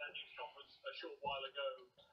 that new shop a short while ago.